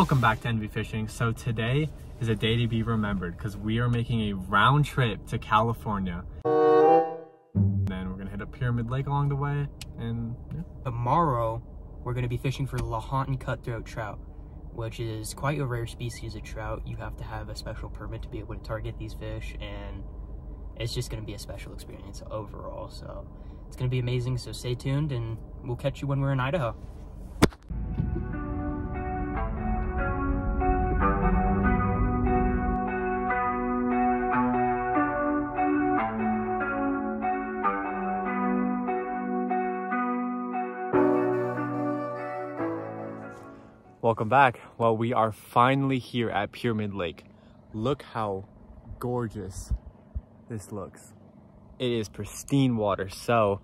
Welcome back to Envy Fishing. So today is a day to be remembered because we are making a round trip to California. then we're gonna hit up Pyramid Lake along the way and yeah. Tomorrow, we're to be fishing for Lahontan cutthroat trout, which is quite a rare species of trout. You have to have a special permit to be able to target these fish, and it's just to be a special experience overall. So it's to be amazing. So stay tuned, and we'll catch you when we're in Idaho. Welcome back. Well, we are finally here at Pyramid Lake. Look how gorgeous this looks. It is pristine water. So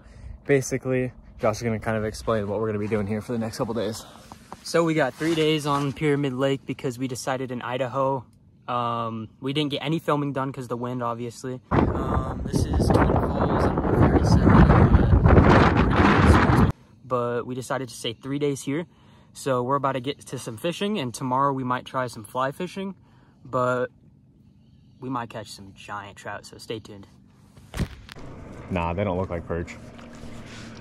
basically, Josh is gonna kind of explain what we're gonna be doing here for the next couple days. So we got three days on Pyramid Lake because we decided in Idaho. Um, we didn't get any filming done because the wind, obviously. Um, this is Twin Falls. But we decided to stay three days here. So we're about to get to some fishing, and tomorrow we might try some fly fishing, but we might catch some giant trout. So stay tuned. Nah, they don't look like perch.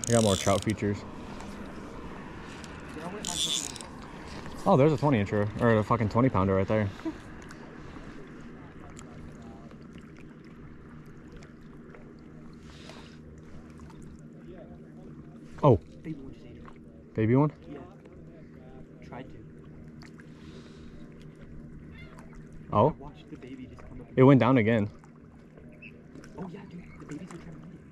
They got more trout features. Oh, there's a 20 incher, or a fucking 20 pounder right there. Oh, baby one? Yeah. Tried to. Oh, Watch the baby just come up. It went down again. Oh yeah, dude, the babies are trying to eat it.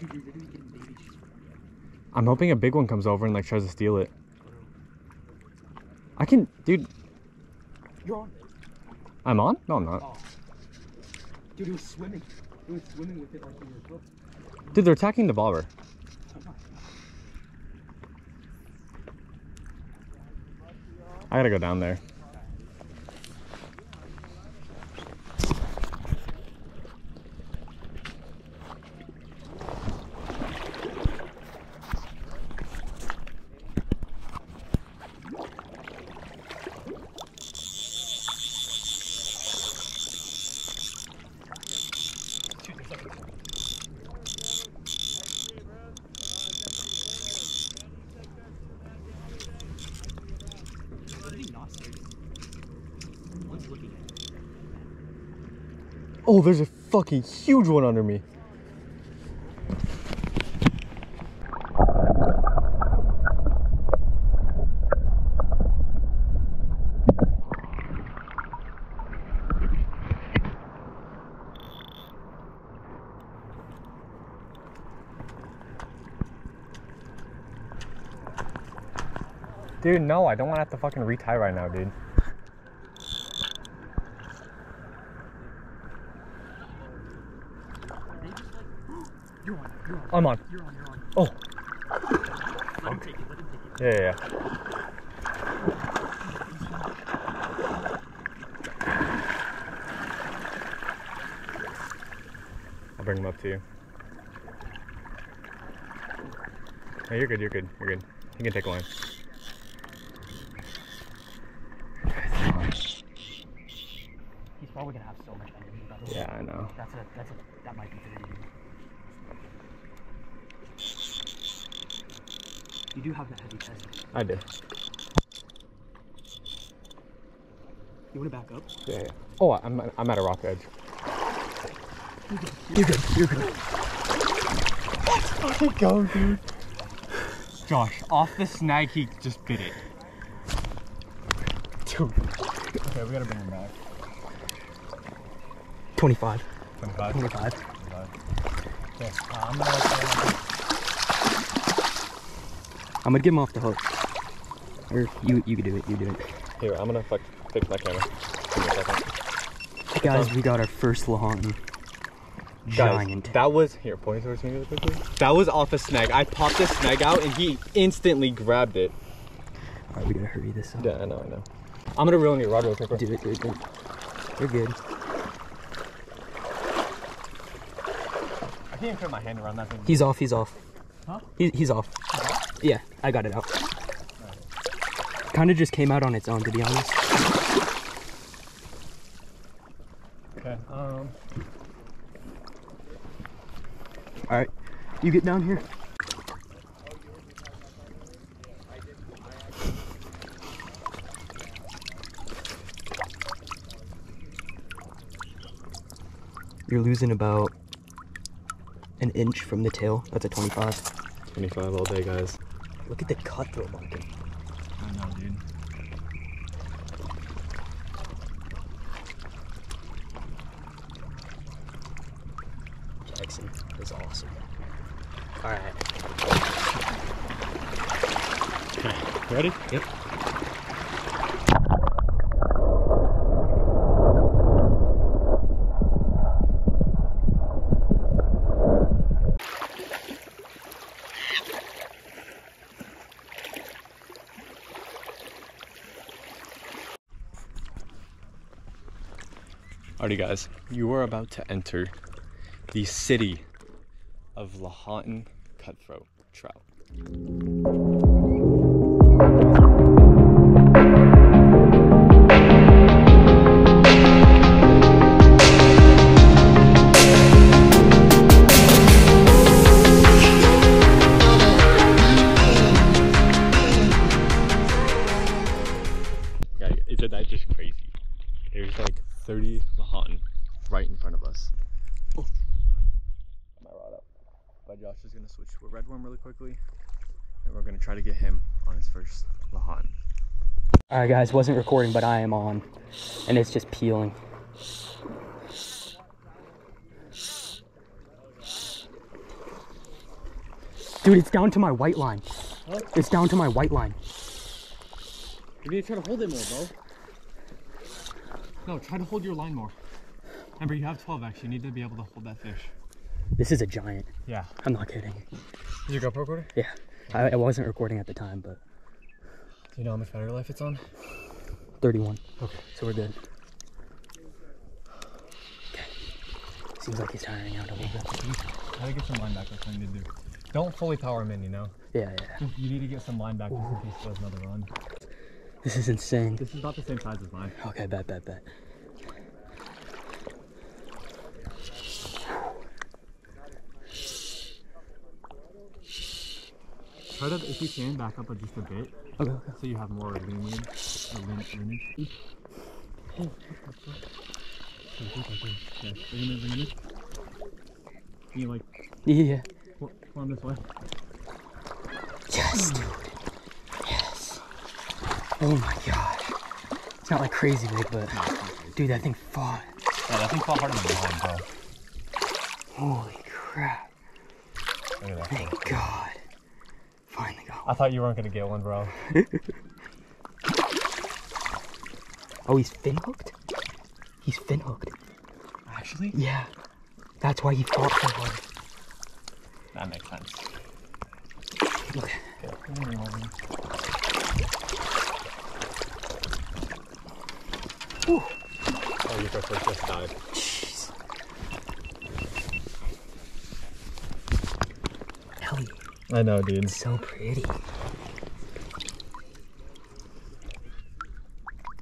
Dude, you're literally getting baby cheese. I'm hoping a big one comes over and like tries to steal it. I can, dude, You're on. I'm on? No, I'm not. Oh. Dude, it was swimming. It was swimming with it like in your foot. Dude, they're attacking the bobber. I gotta go down there. Oh, there's a fucking huge one under me. Dude, no, I don't want to have to fucking retie right now, dude. You're on. You're on. I'm on. You're on. You're on. Oh, Let him take it. Let him take it. yeah, yeah, yeah. I'll bring him up to you. Hey, you're good, you're good, you're good. You can take a line. He's probably gonna have so much energy. By the way. Yeah, I know. That's a. That's a. That might be thirty. You do have that heavy chest. I do. You want to back up? Yeah, yeah. Oh, I'm, I'm at a rock edge. You're good. You're good. Let it go, dude. Josh, off the snag, he just bit it. Dude. Okay, we gotta bring him back. Twenty-five. 25. Twenty-five. Okay, uh, I'm gonna let I'm gonna get him off the hook. Or you. You can do it. You do it. Here, I'm gonna fuck, fix my camera. Give me a second. Guys, we got our first Lahontan. Guys, Giant. that was here. Point towards me quickly. That was off a snag. I popped the snag out and he instantly grabbed it. All right, we gotta hurry this up. Yeah, I know, I know. I'm gonna reel in your rod real quick. bro. Do it. Do it. Do it. You're good. I can't turn my hand around that thing. He's off. He's off. Huh? He, he's off. Yeah, I got it out. Kind of just came out on its own, to be honest. Okay. Um. All right, you get down here. You're losing about an inch from the tail. That's a 25. 25 all day, guys. Look at the cutthroat marking. I know, dude. Jackson is awesome. All right. Okay. Ready? Yep. Alrighty, guys. You are about to enter the city of Lahontan Cutthroat Trout. Josh is gonna switch to a red worm really quickly. And we're gonna try to get him on his first Lahontan. All right, guys, wasn't recording, but I am on, and it's just peeling. Dude, it's down to my white line. It's down to my white line. You need to try to hold it more, bro. No, try to hold your line more. Remember, you have 12x. You need to be able to hold that fish. This is a giant. Yeah. I'm not kidding. Is your GoPro recorder? Yeah, I, I wasn't recording at the time, but Do you know how much battery life it's on? 31. Okay. So we're good. Okay. Seems like he's tiring out a little bit. Try to get some line back. That's what you need to do. Don't fully power him in, you know? Yeah, yeah. You need to get some line back just in case he does another run. This is insane. This is about the same size as mine. Okay, bet, bet, bet. Try to, if you can, back up just a bit Okay, okay. so you have more lineage. Lin- lineage. Oh, what the fuck? Okay, look like this. Okay, lineage, lineage. Can you like, Yeah, yeah. pull, pull this way? Yes, dude. Yes. Oh my god. It's not like crazy big, but dude, that thing fought. Yeah, that thing fought harder than mine, bro. Holy crap. Look at that Thank thing. God. Finally got one. I thought you weren't gonna get one, bro. Oh, he's fin hooked? He's fin hooked. Actually? Yeah. That's why he fought so hard. That makes sense. Okay. Okay, come here, Marvin. Whew. Oh, you just died. Jeez. Ellie, I know, dude. so pretty.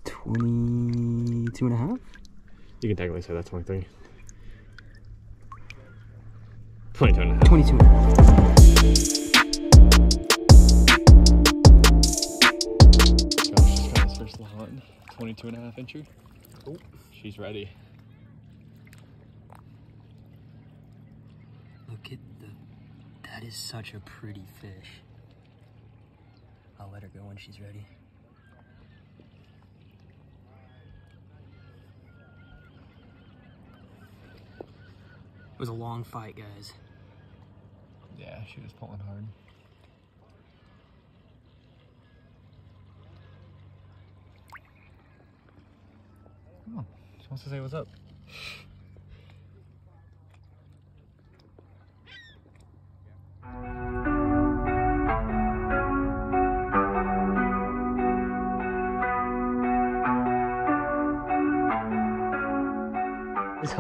22 and a half? You can technically say that's 23. 22 and a half. 22 and a half. Josh just got his first Lahontan. 22 and a half incher. Oh, she's ready. Look at the. That is such a pretty fish. I'll let her go when she's ready. It was a long fight, guys. Yeah, she was pulling hard. Come on. She wants to say what's up.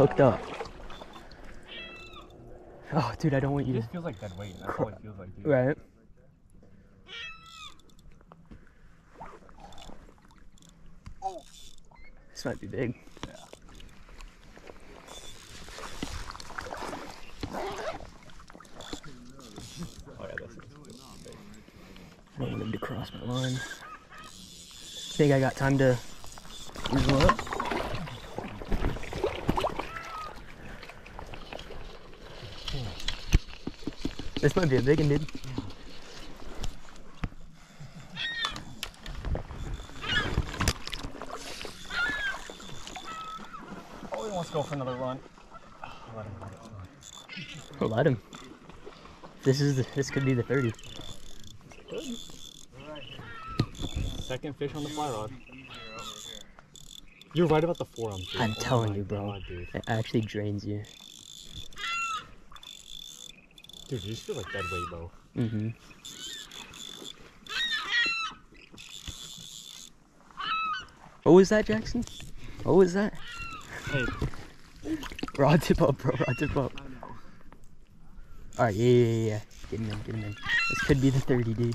Hooked up. Oh, dude, I don't want you to. just feels like dead weight. That's all it feels like, dude. Right. This might be big. Oh yeah, this is I don't want him to cross my line. I Think I got time to use one up? This might be a big one, dude. Oh, he wants to go for another run. Let him I'll let him. This is the, this could be the 30. Second fish on the fly rod. You're right about the forearms, dude. I'm Oh telling you, bro. God, dude. It actually drains you. Dude, you just feel like dead weight, bro. Mm-hmm. What was that, Jackson? What was that? Hey, Rod tip up, bro. Rod tip up. Alright, yeah, yeah, yeah, yeah. Get him in, get him in. This could be the 30, dude.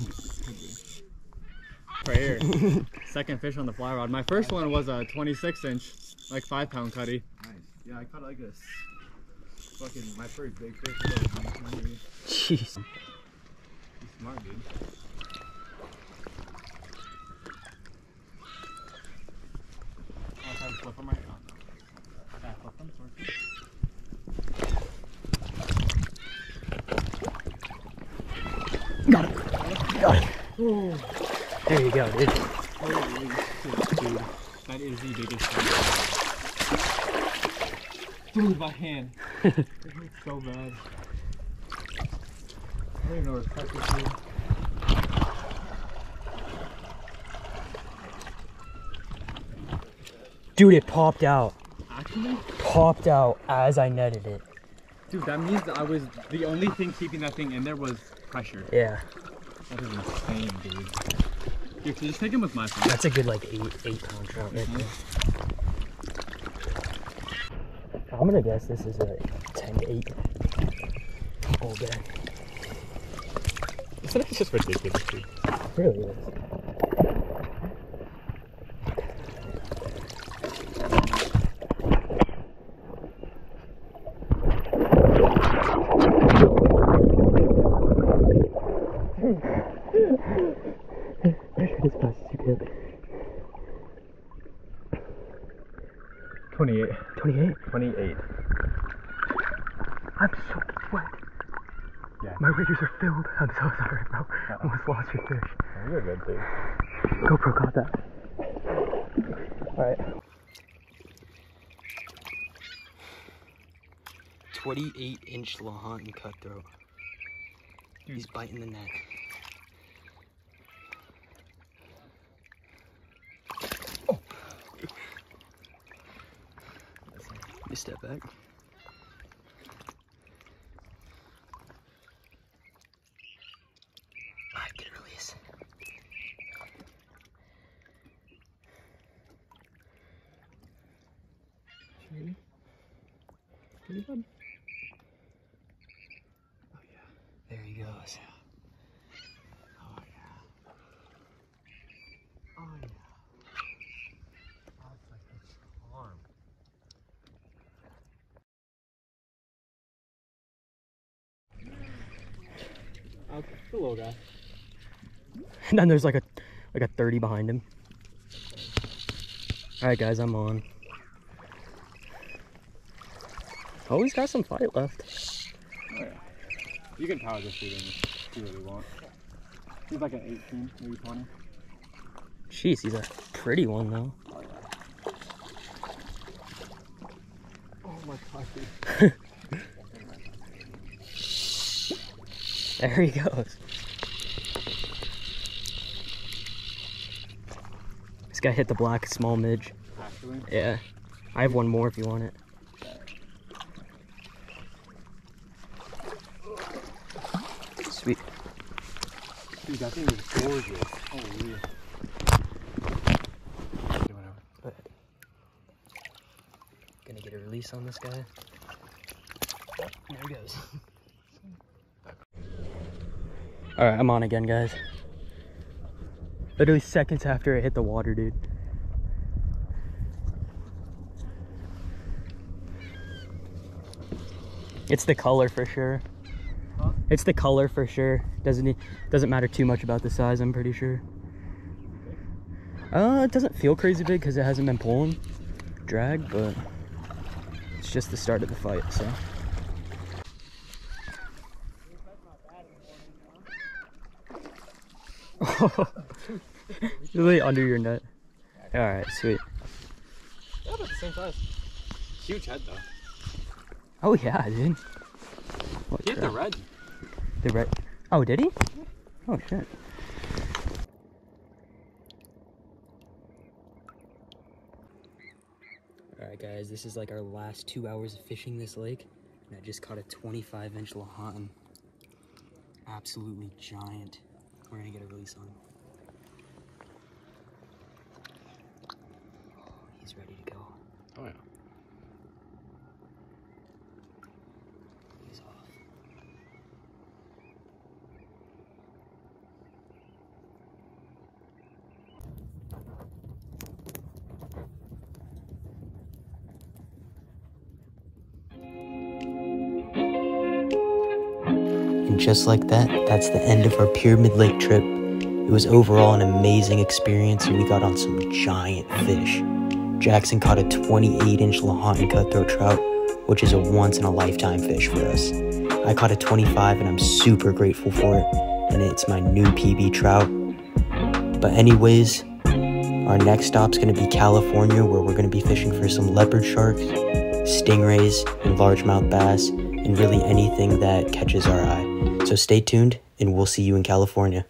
right here. Second fish on the fly rod. My first one was a 26 inch, like five pound cutty. Nice. Yeah, I caught like a s- fucking my first big fish. was like 120. Jeez. He's smart, dude. I'll try to flip them right now. Yeah, flip them. Got him. Got him. There you go, dude. Holy shit, dude. That is the biggest fish. Dude, my hand. It hurts so bad. I don't even know where to cut this, dude. Dude, it popped out. Actually? Popped out as I netted it. Dude, that means that I was the only thing keeping that thing in there was pressure. Yeah. That is insane, dude. Dude, so just take him with my phone. That's a good like eight eight pound trout right there. I'm gonna guess this is a ten to eight. Oh man. It's just ridiculous, dude. It really is. Measure it as fast as you can. 28. 28. 28. I'm so wet. Yeah. My waders are filled. I'm so sorry, bro. Almost lost your fish. You're good, dude. GoPro caught that. Alright. 28 inch Lahontan cutthroat. Hmm. He's biting the net. Oh! You step back. Alright, get a release. Ready? Ready, bud? There he goes. Oh, yeah. Oh, yeah. Oh, it's like a charm. Oh, the little guy. And then there's like a like a 30 behind him. Alright guys, I'm on. Oh, he's got some fight left. Oh, yeah. You can power this dude in if you really want. He's like an 18, maybe 20. Jeez, he's a pretty one though. Oh, yeah. Oh my god, There he goes. This guy hit the black small midge. Actually. Yeah. I have one more if you want it. Sweet. Dude, that thing is gorgeous. Holy. Gonna get a release on this guy. There he goes. All right, I'm on again, guys. Literally seconds after it hit the water, dude. It's the color for sure. Huh? It's the color for sure. Doesn't e- doesn't matter too much about the size. I'm pretty sure. Uh, it doesn't feel crazy big because it hasn't been pulling drag, but it's just the start of the fight. So. really under your net. All right, sweet. Yeah, about the same size. Huge head though. Oh yeah, dude. What He hit the red. The red. Oh, did he? Oh shit. Alright guys, this is like our last two hours of fishing this lake. And I just caught a 25 inch Lahontan. Absolutely giant. We're gonna get a release on. He's ready to go. Oh yeah. Just like that, that's the end of our Pyramid Lake trip. It was overall an amazing experience, and we got on some giant fish. Jackson caught a 28 inch Lahontan cutthroat trout, which is a once in a lifetime fish for us. I caught a 25, and I'm super grateful for it, and it's my new PB trout. But, anyways, our next stop's gonna be California, where we're gonna be fishing for some leopard sharks, stingrays, and largemouth bass, and really anything that catches our eye. So stay tuned, and we'll see you in California.